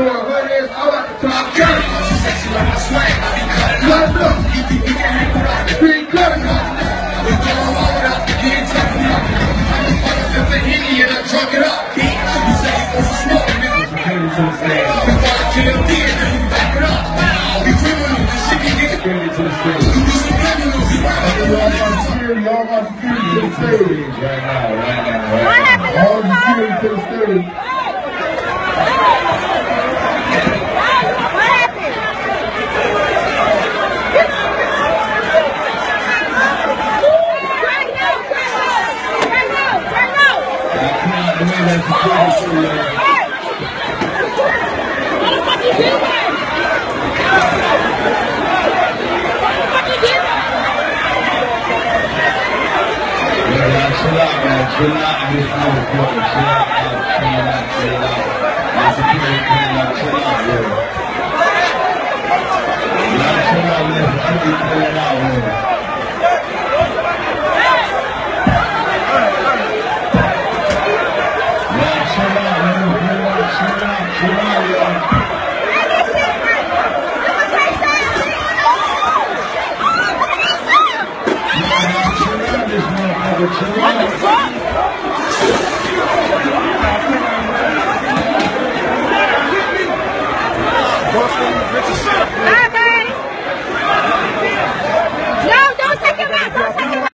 throwing hoodies. I'm about to talk dirty. She like my swag, I be cutting up. Cut up. You think we can hang with us? Big cutting up. We go along us, you ain't tough enough. I'm a fucking fifth of Henny and I drunk it up. Bitch, you say you want some smoke, the stage. Before I kill them kids, then you back it up. We criminals, this shit can get the. You do subliminals, you right Y'all got security, y'all got security to the stage right now, right now, right now. All Luca? security to the stage. What happened? Right now, right now, right now. I can't believe that security to the What the fuck you doing? What the fuck you doing? Yeah, man, What the fuck? Boston,